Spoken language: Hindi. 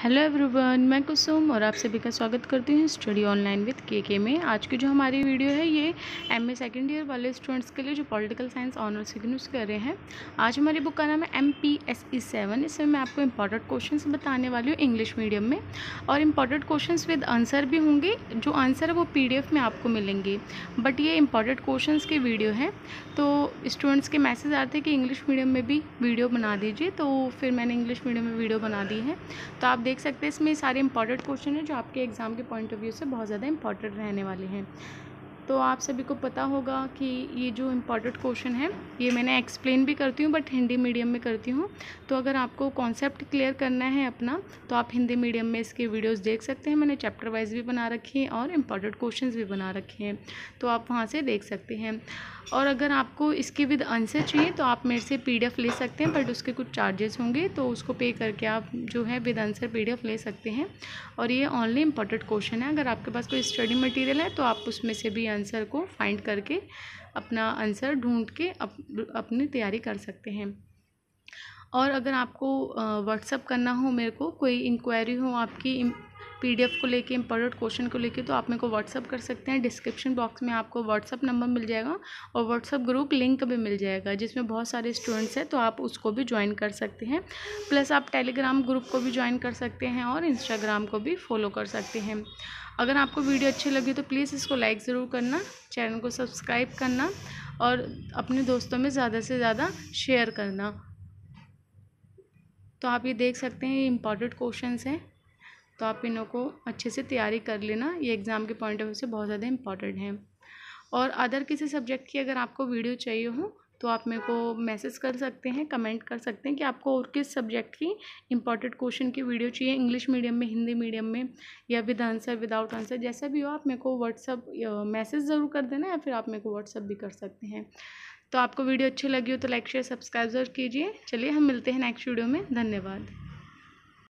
हेलो एवरीवन मैं कुसुम और आप सभी का स्वागत करती हूँ स्टडी ऑनलाइन विद के के में। आज की जो हमारी वीडियो है, ये एम ए सेकेंड ईयर वाले स्टूडेंट्स के लिए जो पॉलिटिकल साइंस ऑनर्स यूज़ कर रहे हैं। आज हमारी बुक का नाम है M P S E seven इसमें मैं आपको इंपॉर्टेंट क्वेश्चन बताने वाली हूँ इंग्लिश मीडियम में। और इंपॉर्टेंट क्वेश्चन विद आंसर भी होंगे। जो आंसर है, वो पीडीएफ में आपको मिलेंगे। बट ये इंपॉर्टेंट क्वेश्चन की वीडियो है। तो स्टूडेंट्स के मैसेज आते हैं कि इंग्लिश मीडियम में भी वीडियो बना दीजिए। तो फिर मैंने इंग्लिश मीडियम में वीडियो बना दी है। तो आप देख सकते हैं। इसमें सारे इंपॉर्टेंट क्वेश्चन हैं जो आपके एग्ज़ाम के पॉइंट ऑफ़ व्यू से बहुत ज़्यादा इंपॉर्टेंट रहने वाले हैं। तो आप सभी को पता होगा कि ये जो इंपॉर्टेंट क्वेश्चन है, ये मैंने एक्सप्लेन भी करती हूँ बट हिंदी मीडियम में करती हूँ। तो अगर आपको कॉन्सेप्ट क्लियर करना है अपना तो आप हिंदी मीडियम में इसके वीडियोस देख सकते हैं। मैंने चैप्टर वाइज भी बना रखी हैं और इंपॉर्टेंट क्वेश्चन भी बना रखे हैं। तो आप वहाँ से देख सकते हैं। और अगर आपको इसके विद आंसर चाहिए तो आप मेरे से पीडीएफ ले सकते हैं बट उसके कुछ चार्जेस होंगे तो उसको पे करके आप जो है विद आंसर पीडीएफ ले सकते हैं। और ये ऑनली इंपॉर्टेंट क्वेश्चन है। अगर आपके पास कोई स्टडी मटीरियल है तो आप उसमें से भी आंसर को फाइंड करके अपना आंसर ढूंढ के अप, अपनी तैयारी कर सकते हैं। और अगर आपको व्हाट्सअप करना हो मेरे को कोई इंक्वायरी हो आपकी पीडीएफ को लेके इम्पोर्टेंट क्वेश्चन को लेके तो आप मेरे को व्हाट्सअप कर सकते हैं। डिस्क्रिप्शन बॉक्स में आपको व्हाट्सअप नंबर मिल जाएगा और व्हाट्सअप ग्रुप लिंक भी मिल जाएगा, जिसमें बहुत सारे स्टूडेंट्स हैं तो आप उसको भी ज्वाइन कर सकते हैं। प्लस आप टेलीग्राम ग्रुप को भी ज्वाइन कर सकते हैं और इंस्टाग्राम को भी फॉलो कर सकते हैं। अगर आपको वीडियो अच्छी लगी तो प्लीज़ इसको लाइक ज़रूर करना चैनल को सब्सक्राइब करना और अपने दोस्तों में ज़्यादा से ज़्यादा शेयर करना। तो आप ये देख सकते हैं, ये इंपॉर्टेंट क्वेश्चन हैं। तो आप इनों को अच्छे से तैयारी कर लेना। ये एग्ज़ाम के पॉइंट ऑफ़ व्यू से बहुत ज़्यादा इंपॉर्टेंट है। और अदर किसी सब्जेक्ट की अगर आपको वीडियो चाहिए हो तो आप मेरे को मैसेज कर सकते हैं कमेंट कर सकते हैं कि आपको और किस सब्जेक्ट की इंपॉर्टेंट क्वेश्चन की वीडियो चाहिए। इंग्लिश मीडियम में हिंदी मीडियम में, या विद आंसर विदाउट आंसर जैसा भी हो आप मेरे को व्हाट्सअप मैसेज ज़रूर कर देना या फिर आप मेरे को व्हाट्सअप भी कर सकते हैं। तो आपको वीडियो अच्छी लगी हो तो लाइक शेयर सब्सक्राइब ज़रूर कीजिए। चलिए हम मिलते हैं नेक्स्ट वीडियो में। धन्यवाद।